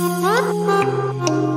Oh.